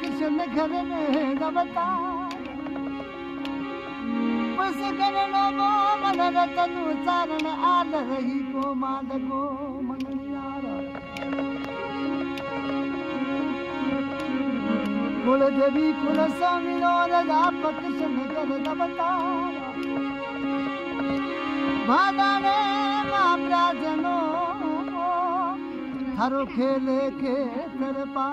कृष्ण घर में रवता बस करणो मो मन रतनु चारण आल रही को माल को मंगलियार कुल देवी कुल स्वामी और राप कृष्ण घर रवता भादाने मां प्राजनो थारो खेले के तरपा